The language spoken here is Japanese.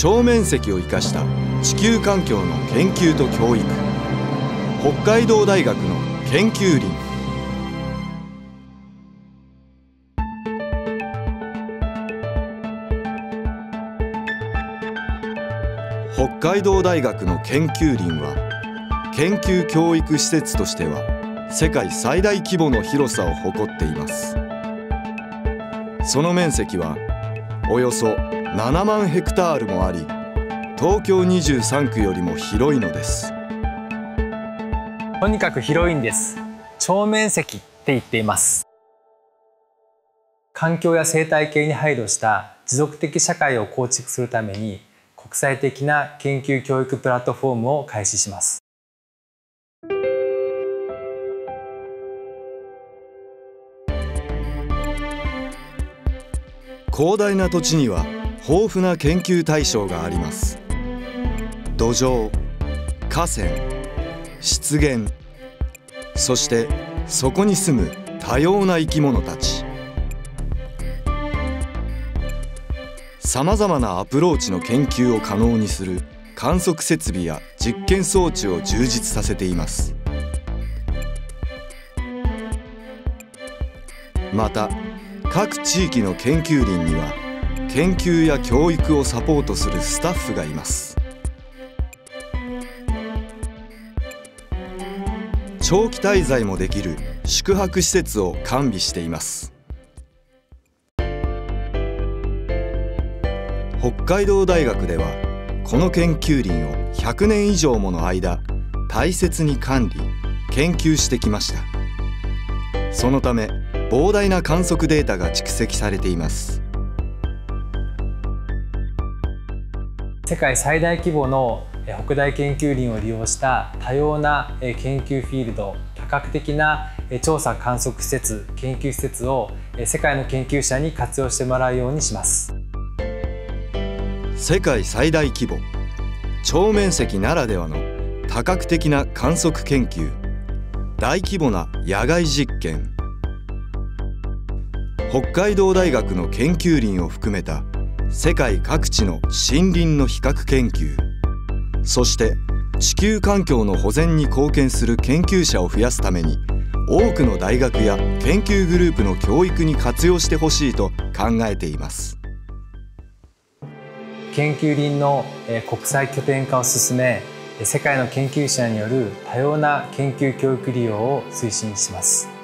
超面積を生かした地球環境の研究と教育。北海道大学の研究林北海道大学の研究林は研究教育施設としては世界最大規模の広さを誇っています。その面積はおよそ7万ヘクタールもあり東京23区よりも広いのです。とにかく広いんです。超面積って言っています。環境や生態系に配慮した持続的社会を構築するために国際的な研究教育プラットフォームを開始します。広大な土地には豊富な研究対象があります。土壌河川湿原そしてそこに住む多様な生き物たち。さまざまなアプローチの研究を可能にする観測設備や実験装置を充実させています。また各地域の研究林には研究や教育をサポートするスタッフがいます。長期滞在もできる宿泊施設を完備しています。北海道大学ではこの研究林を100年以上もの間大切に管理研究してきました。そのため膨大な観測データが蓄積されています。世界最大規模の北大研究林を利用した多様な研究フィールド多角的な調査観測施設研究施設を世界の研究者に活用してもらうようにします。世界最大規模超面積ならではの多角的な観測研究。大規模な野外実験。北海道大学の研究林を含めた世界各地の森林の比較研究。そして地球環境の保全に貢献する研究者を増やすために多くの大学や研究グループの教育に活用してほしいと考えています。研究林の国際拠点化を進め世界の研究者による多様な研究教育利用を推進します。